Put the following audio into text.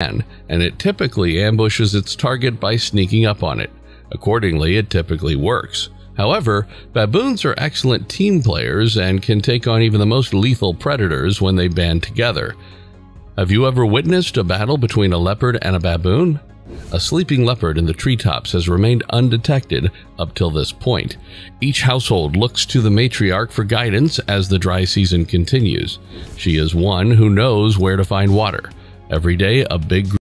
and it typically ambushes its target by sneaking up on it. Accordingly, it typically works. However, baboons are excellent team players and can take on even the most lethal predators when they band together. Have you ever witnessed a battle between a leopard and a baboon? A sleeping leopard in the treetops has remained undetected up till this point. Each household looks to the matriarch for guidance as the dry season continues. She is one who knows where to find water. Every day, a big